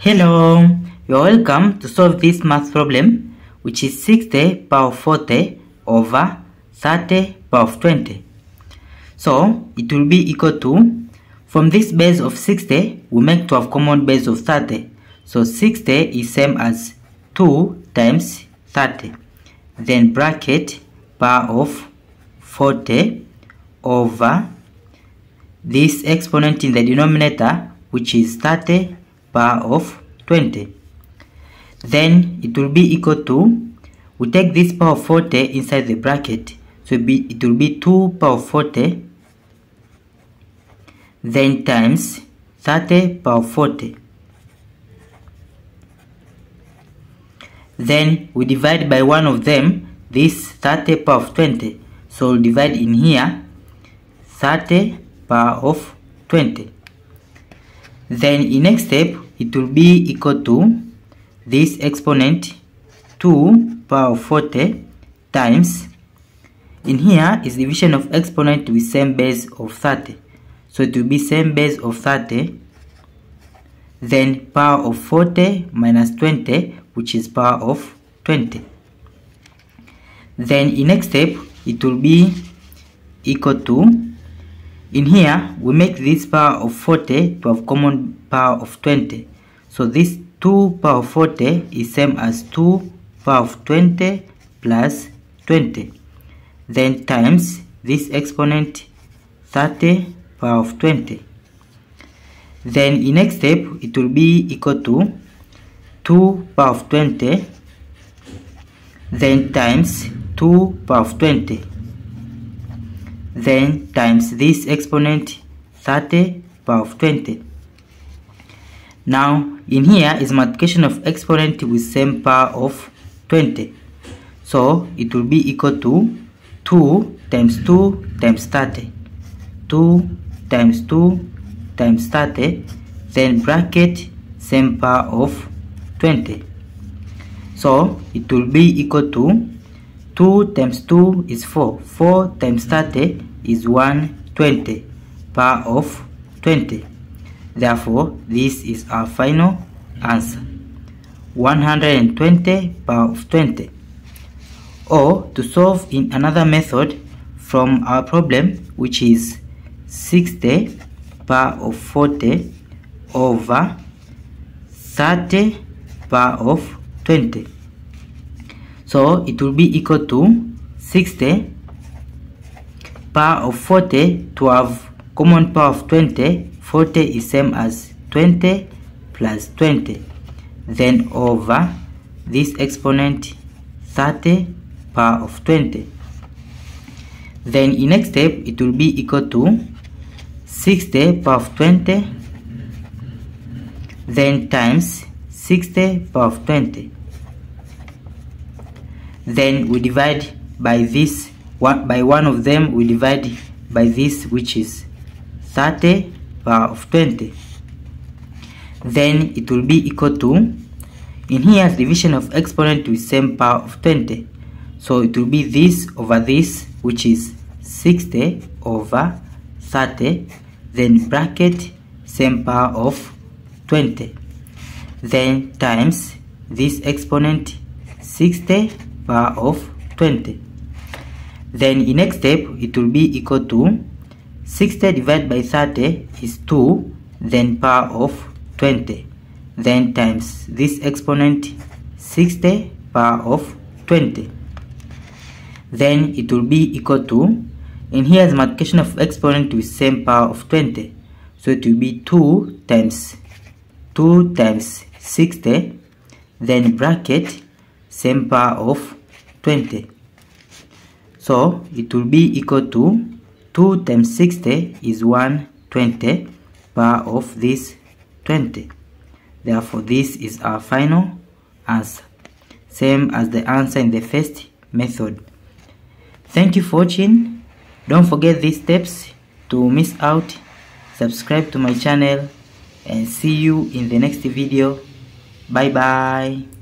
Hello, you are welcome to solve this math problem which is 60 power 40 over 30 power 20. So it will be equal to, from this base of 60 we make 12 common base of 30. So 60 is same as 2 times 30. Then bracket power of 40 over this exponent in the denominator which is 30 power of 20 then it will be equal to we take this power of 40 inside the bracket so it, be, it will be 2 power 40 then times 30 power 40 then we divide by one of them this 30 power of 20 so we'll divide in here 30 power of 20 then in next step it will be equal to this exponent 2 power 40 times. In here is division of exponent with same base of 30 so it will be same base of 30 then power of 40 minus 20 which is power of 20 then in next step it will be equal to in here, we make this power of 40 to have common power of 20. So this 2 power of 40 is same as 2 power of 20 plus 20. Then times this exponent 30 power of 20. Then in next step, it will be equal to 2 power of 20 then times 2 power of 20 then times this exponent 30 power of 20 now in here is multiplication of exponent with same power of 20 so it will be equal to 2 times 2 times 30 2 times 2 times 30 then bracket same power of 20 so it will be equal to 2 times 2 is 4 4 times 30 is 120 power of 20. Therefore, this is our final answer. 120 power of 20. Or to solve in another method from our problem which is 60 power of 40 over 30 power of 20. So it will be equal to 60 power of 40 to have common power of 20 40 is same as 20 plus 20 then over this exponent 30 power of 20 then in next step it will be equal to 60 power of 20 then times 60 power of 20 then we divide by this one, by one of them we divide by this which is 30 power of 20 then it will be equal to in here division of exponent with same power of 20 so it will be this over this which is 60 over 30 then bracket same power of 20 then times this exponent 60 power of 20 then in next step it will be equal to 60 divided by 30 is 2 then power of 20 then times this exponent 60 power of 20 then it will be equal to and here is multiplication of exponent with same power of 20 so it will be 2 times 2 times 60 then bracket same power of 20 so it will be equal to 2 times 60 is 120 power of this 20. Therefore, this is our final answer. Same as the answer in the first method. Thank you for watching. Don't forget these steps to miss out. Subscribe to my channel and see you in the next video. Bye bye.